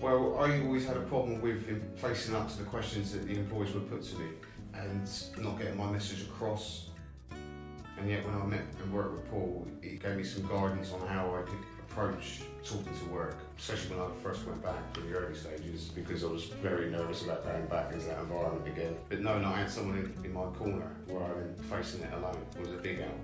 Well, I always had a problem with facing up to the questions that the employees would put to me and not getting my message across. And yet, when I met and worked with Paul, he gave me some guidance on how I could approach talking to work, especially when I first went back in the early stages, because I was very nervous about going back into that environment again. But knowing I had someone in, in my corner where I'm facing it alone was a big help.